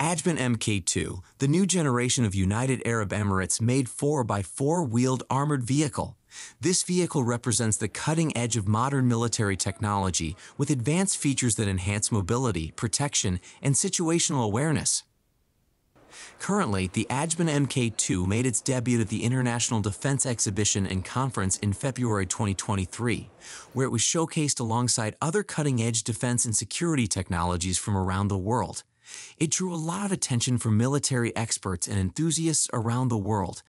Ajban Mk2, the new generation of United Arab Emirates made 4x4 wheeled armored vehicle. This vehicle represents the cutting edge of modern military technology with advanced features that enhance mobility, protection, and situational awareness. Currently, the Ajban Mk2 made its debut at the International Defense Exhibition and Conference in February 2023, where it was showcased alongside other cutting-edge defense and security technologies from around the world. It drew a lot of attention from military experts and enthusiasts around the world.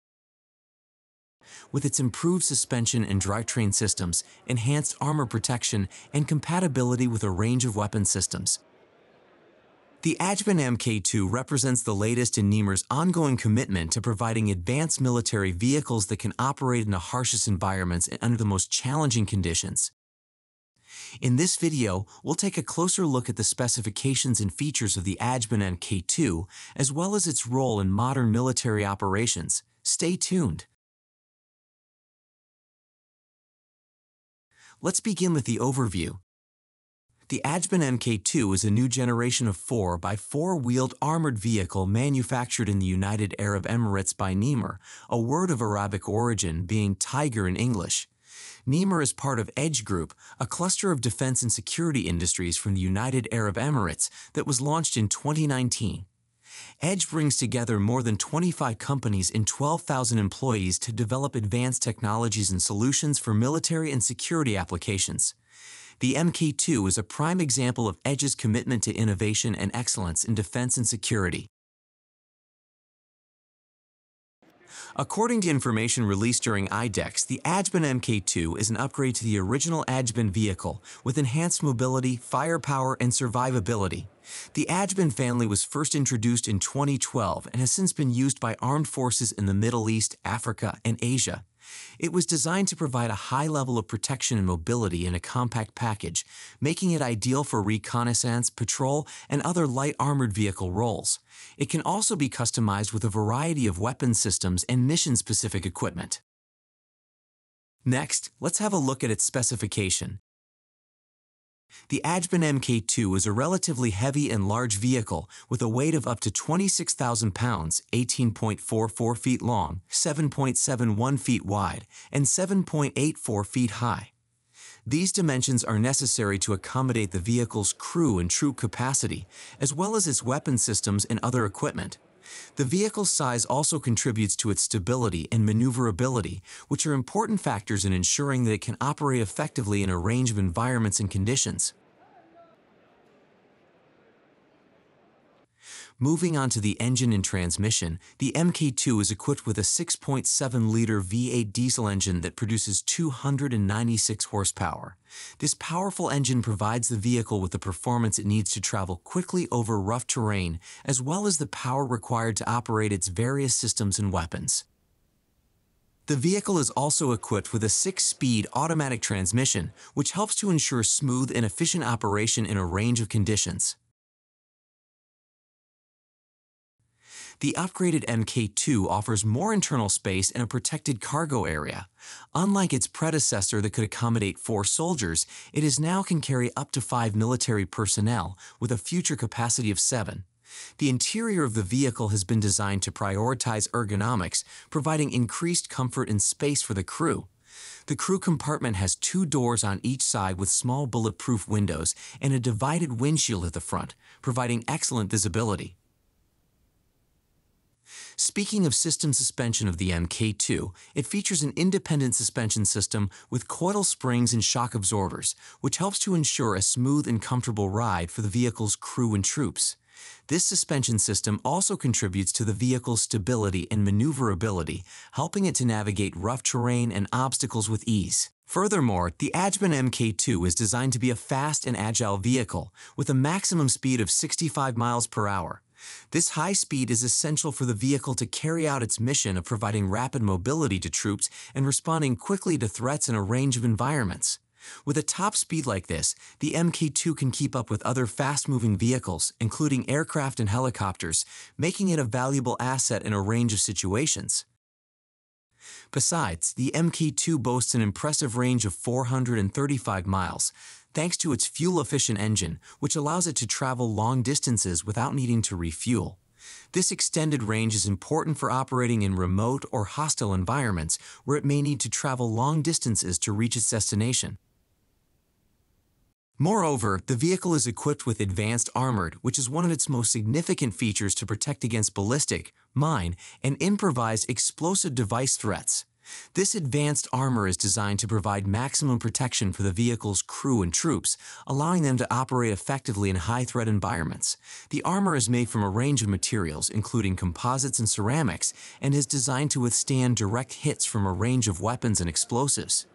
With its improved suspension and drivetrain systems, enhanced armor protection, and compatibility with a range of weapon systems, the Ajban Mk2 represents the latest in NIMR's ongoing commitment to providing advanced military vehicles that can operate in the harshest environments and under the most challenging conditions. In this video, we'll take a closer look at the specifications and features of the Ajban Mk2, as well as its role in modern military operations. Stay tuned. Let's begin with the overview. The Ajban Mk2 is a new generation of 4 by 4 wheeled armored vehicle manufactured in the United Arab Emirates by NIMR, a word of Arabic origin being tiger in English. NIMR is part of Edge Group, a cluster of defense and security industries from the United Arab Emirates that was launched in 2019. Edge brings together more than 25 companies and 12,000 employees to develop advanced technologies and solutions for military and security applications. The Mk2 is a prime example of Edge's commitment to innovation and excellence in defense and security. According to information released during IDEX, the Ajban Mk2 is an upgrade to the original Ajban vehicle with enhanced mobility, firepower, and survivability. The Ajban family was first introduced in 2012 and has since been used by armed forces in the Middle East, Africa, and Asia. It was designed to provide a high level of protection and mobility in a compact package, making it ideal for reconnaissance, patrol, and other light armored vehicle roles. It can also be customized with a variety of weapon systems and mission-specific equipment. Next, let's have a look at its specification. The Ajban Mk2 is a relatively heavy and large vehicle with a weight of up to 26,000 pounds, 18.44 feet long, 7.71 feet wide, and 7.84 feet high. These dimensions are necessary to accommodate the vehicle's crew and troop capacity, as well as its weapon systems and other equipment. The vehicle's size also contributes to its stability and maneuverability, which are important factors in ensuring that it can operate effectively in a range of environments and conditions. Moving on to the engine and transmission, the Mk2 is equipped with a 6.7-liter V8 diesel engine that produces 296 horsepower. This powerful engine provides the vehicle with the performance it needs to travel quickly over rough terrain, as well as the power required to operate its various systems and weapons. The vehicle is also equipped with a six-speed automatic transmission, which helps to ensure smooth and efficient operation in a range of conditions. The upgraded Mk2 offers more internal space and a protected cargo area. Unlike its predecessor that could accommodate four soldiers, it is now can carry up to five military personnel, with a future capacity of seven. The interior of the vehicle has been designed to prioritize ergonomics, providing increased comfort and space for the crew. The crew compartment has two doors on each side with small bulletproof windows and a divided windshield at the front, providing excellent visibility. Speaking of system suspension of the Mk2, it features an independent suspension system with coil springs and shock absorbers, which helps to ensure a smooth and comfortable ride for the vehicle's crew and troops. This suspension system also contributes to the vehicle's stability and maneuverability, helping it to navigate rough terrain and obstacles with ease. Furthermore, the Ajban Mk2 is designed to be a fast and agile vehicle, with a maximum speed of 65 miles per hour. This high speed is essential for the vehicle to carry out its mission of providing rapid mobility to troops and responding quickly to threats in a range of environments. With a top speed like this, the Mk2 can keep up with other fast-moving vehicles, including aircraft and helicopters, making it a valuable asset in a range of situations. Besides, the Mk2 boasts an impressive range of 435 miles, thanks to its fuel-efficient engine, which allows it to travel long distances without needing to refuel. This extended range is important for operating in remote or hostile environments where it may need to travel long distances to reach its destination. Moreover, the vehicle is equipped with Advanced Armored, which is one of its most significant features to protect against ballistic, mine, and improvised explosive device threats. This advanced armor is designed to provide maximum protection for the vehicle's crew and troops, allowing them to operate effectively in high-threat environments. The armor is made from a range of materials, including composites and ceramics, and is designed to withstand direct hits from a range of weapons and explosives.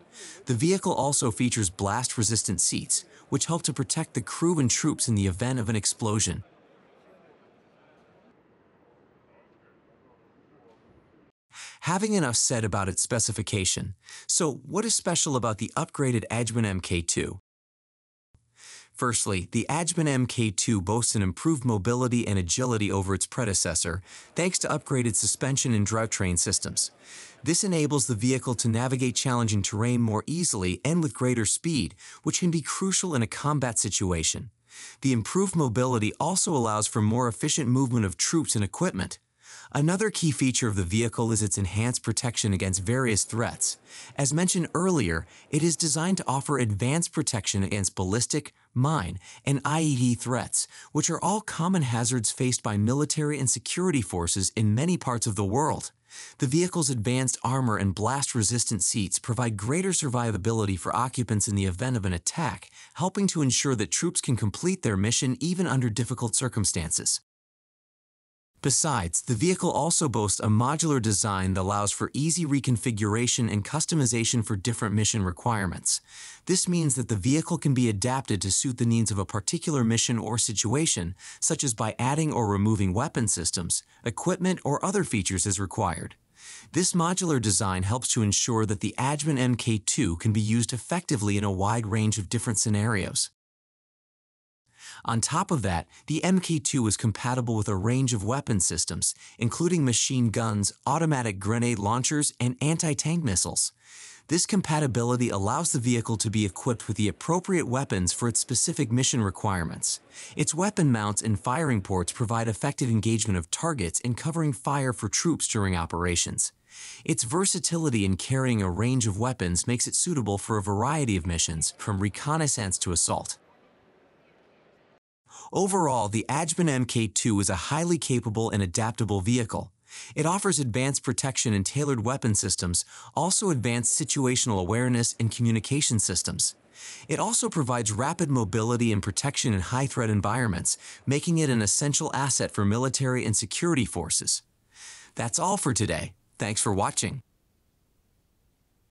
The vehicle also features blast-resistant seats, which help to protect the crew and troops in the event of an explosion. Having enough said about its specification, so what is special about the upgraded Ajban Mk2? Firstly, the Ajban Mk2 boasts an improved mobility and agility over its predecessor thanks to upgraded suspension and drivetrain systems. This enables the vehicle to navigate challenging terrain more easily and with greater speed, which can be crucial in a combat situation. The improved mobility also allows for more efficient movement of troops and equipment. Another key feature of the vehicle is its enhanced protection against various threats. As mentioned earlier, it is designed to offer advanced protection against ballistic, mine, and IED threats, which are all common hazards faced by military and security forces in many parts of the world. The vehicle's advanced armor and blast-resistant seats provide greater survivability for occupants in the event of an attack, helping to ensure that troops can complete their mission even under difficult circumstances. Besides, the vehicle also boasts a modular design that allows for easy reconfiguration and customization for different mission requirements. This means that the vehicle can be adapted to suit the needs of a particular mission or situation, such as by adding or removing weapon systems, equipment, or other features as required. This modular design helps to ensure that the Ajban Mk2 can be used effectively in a wide range of different scenarios. On top of that, the Mk2 is compatible with a range of weapon systems, including machine guns, automatic grenade launchers, and anti-tank missiles. This compatibility allows the vehicle to be equipped with the appropriate weapons for its specific mission requirements. Its weapon mounts and firing ports provide effective engagement of targets and covering fire for troops during operations. Its versatility in carrying a range of weapons makes it suitable for a variety of missions, from reconnaissance to assault. Overall, the Ajban Mk2 is a highly capable and adaptable vehicle. It offers advanced protection and tailored weapon systems, also advanced situational awareness and communication systems. It also provides rapid mobility and protection in high-threat environments, making it an essential asset for military and security forces. That's all for today. Thanks for watching.